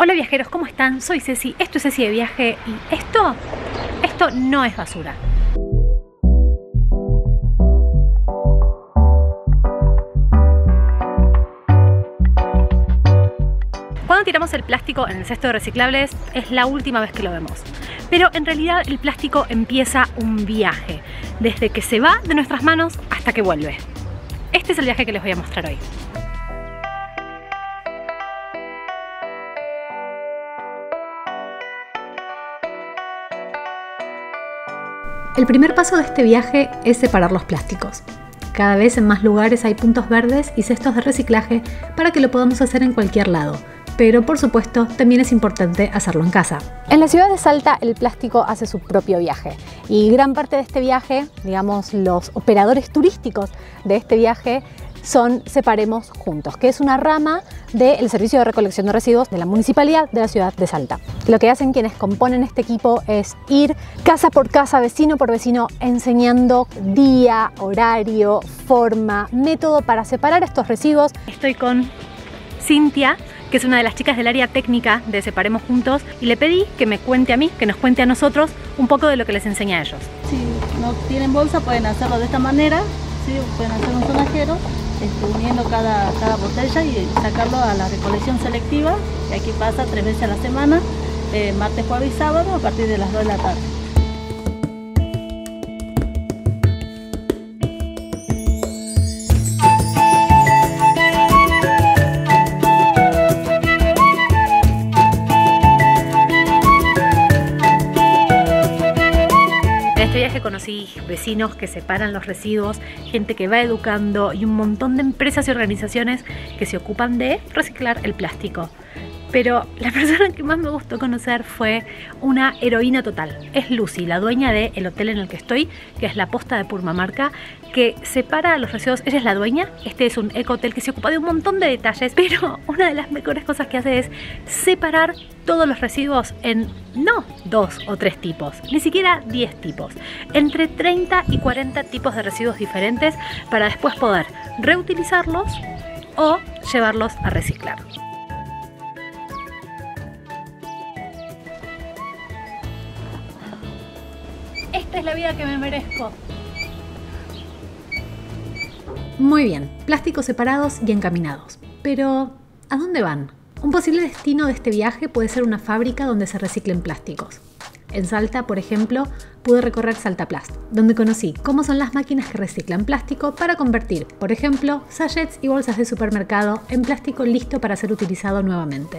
Hola viajeros, ¿cómo están? Soy Ceci, esto es Ceci de Viaje y esto, esto no es basura. Cuando tiramos el plástico en el cesto de reciclables es la última vez que lo vemos. Pero en realidad el plástico empieza un viaje, desde que se va de nuestras manos hasta que vuelve. Este es el viaje que les voy a mostrar hoy. El primer paso de este viaje es separar los plásticos. Cada vez en más lugares hay puntos verdes y cestos de reciclaje para que lo podamos hacer en cualquier lado, pero por supuesto también es importante hacerlo en casa. En la ciudad de Salta el plástico hace su propio viaje y gran parte de este viaje, digamos los operadores turísticos de este viaje, son Separemos Juntos, que es una rama del Servicio de Recolección de Residuos de la Municipalidad de la ciudad de Salta. Lo que hacen quienes componen este equipo es ir casa por casa, vecino por vecino, enseñando día, horario, forma, método para separar estos residuos. Estoy con Cintia, que es una de las chicas del área técnica de Separemos Juntos, y le pedí que me cuente a mí, que nos cuente a nosotros un poco de lo que les enseña a ellos. Si no tienen bolsa pueden hacerlo de esta manera, ¿sí? pueden hacer un sonajero este, uniendo cada, cada botella y sacarlo a la recolección selectiva, que aquí pasa tres veces a la semana, eh, martes, jueves y sábado a partir de las 2 de la tarde. Conocí vecinos que separan los residuos, gente que va educando y un montón de empresas y organizaciones que se ocupan de reciclar el plástico. Pero la persona que más me gustó conocer fue una heroína total. Es Lucy, la dueña del hotel en el que estoy, que es la posta de Purmamarca, que separa los residuos. Ella es la dueña. Este es un eco hotel que se ocupa de un montón de detalles, pero una de las mejores cosas que hace es separar todos los residuos en no dos o tres tipos, ni siquiera 10 tipos, entre 30 y 40 tipos de residuos diferentes para después poder reutilizarlos o llevarlos a reciclar. Esta es la vida que me merezco. Muy bien, plásticos separados y encaminados. Pero, ¿a dónde van? Un posible destino de este viaje puede ser una fábrica donde se reciclen plásticos. En Salta, por ejemplo, pude recorrer Saltaplast, donde conocí cómo son las máquinas que reciclan plástico para convertir, por ejemplo, sachets y bolsas de supermercado en plástico listo para ser utilizado nuevamente.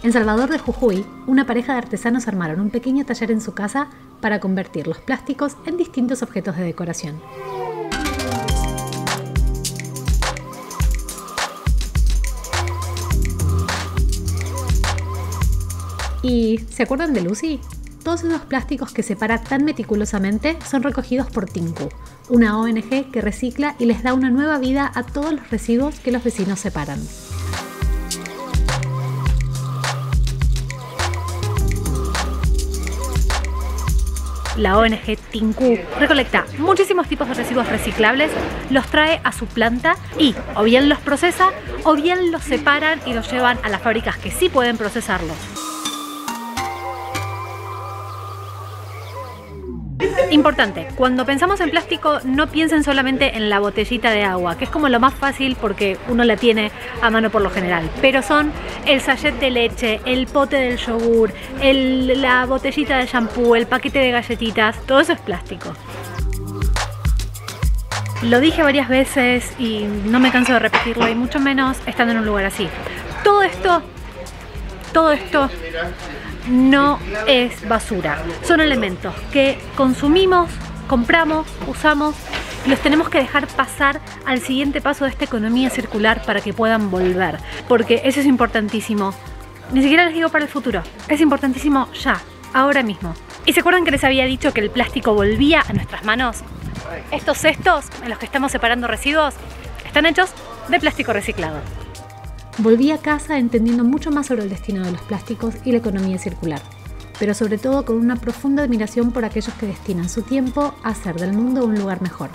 En Salvador de Jujuy, una pareja de artesanos armaron un pequeño taller en su casa para convertir los plásticos en distintos objetos de decoración. ¿Y se acuerdan de Lucy? Todos esos plásticos que separa tan meticulosamente son recogidos por Tinku, una ONG que recicla y les da una nueva vida a todos los residuos que los vecinos separan. La ONG Tinku recolecta muchísimos tipos de residuos reciclables, los trae a su planta y o bien los procesa o bien los separan y los llevan a las fábricas que sí pueden procesarlos. Importante, cuando pensamos en plástico no piensen solamente en la botellita de agua, que es como lo más fácil porque uno la tiene a mano por lo general, pero son el sachet de leche, el pote del yogur, la botellita de shampoo, el paquete de galletitas, todo eso es plástico. Lo dije varias veces y no me canso de repetirlo y mucho menos estando en un lugar así. Todo esto, todo esto no es basura. Son elementos que consumimos, compramos, usamos los tenemos que dejar pasar al siguiente paso de esta economía circular para que puedan volver. Porque eso es importantísimo. Ni siquiera les digo para el futuro. Es importantísimo ya, ahora mismo. ¿Y se acuerdan que les había dicho que el plástico volvía a nuestras manos? Estos cestos en los que estamos separando residuos están hechos de plástico reciclado. Volví a casa entendiendo mucho más sobre el destino de los plásticos y la economía circular, pero sobre todo con una profunda admiración por aquellos que destinan su tiempo a hacer del mundo un lugar mejor.